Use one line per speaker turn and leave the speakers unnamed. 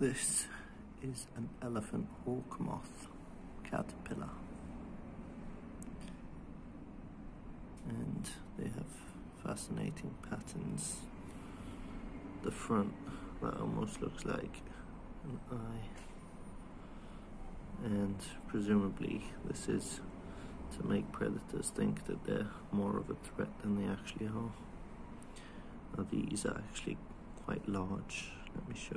This is an elephant hawk moth caterpillar. And they have fascinating patterns. The front that almost looks like an eye. And presumably this is to make predators think that they're more of a threat than they actually are. Now these are actually quite large. Let me show.